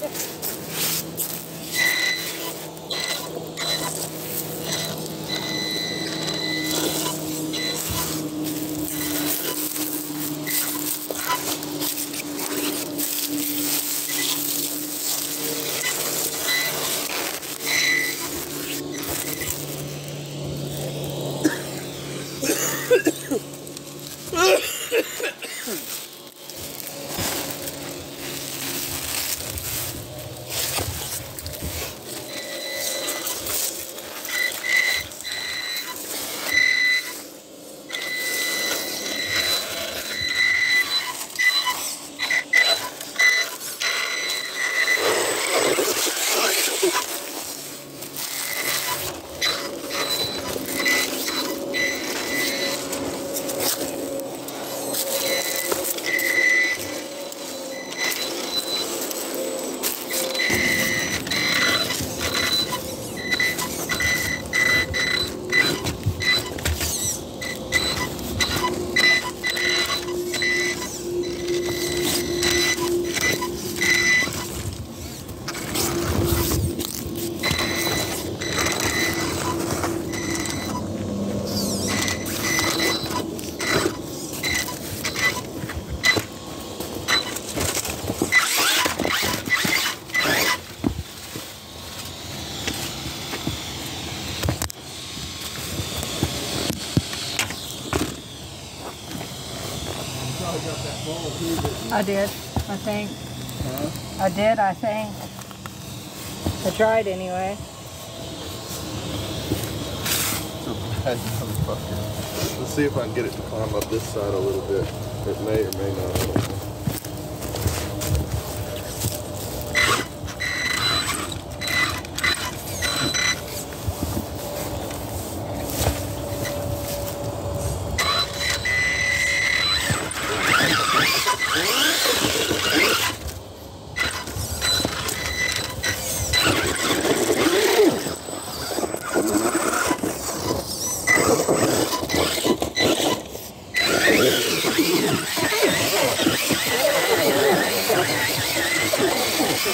Ha I did, I think. I did, I think. I tried anyway. So Bad motherfucker. Let's see if I can get it to climb up this side a little bit. It may or may not. I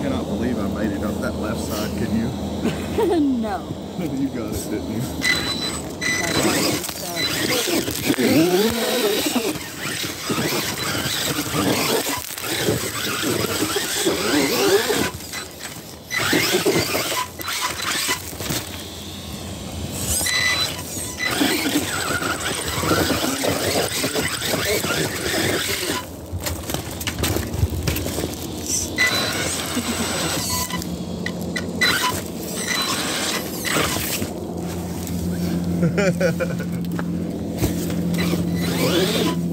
cannot believe I made it up that left side. Can you? no. you got it, didn't you? ハハハハ。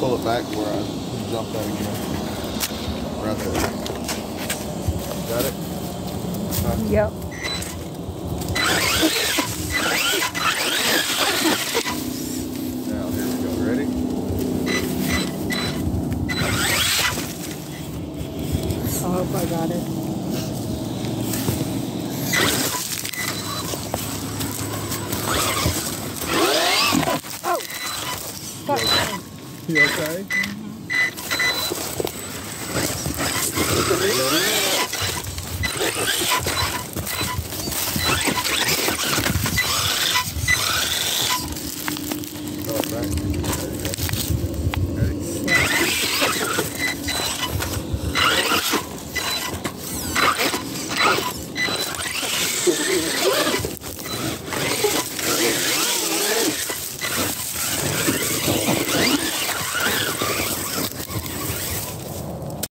Pull it back where I jumped out again. Right there. Got it? Huh? Yep. I hope I got it. okay? You okay? Mm-hmm.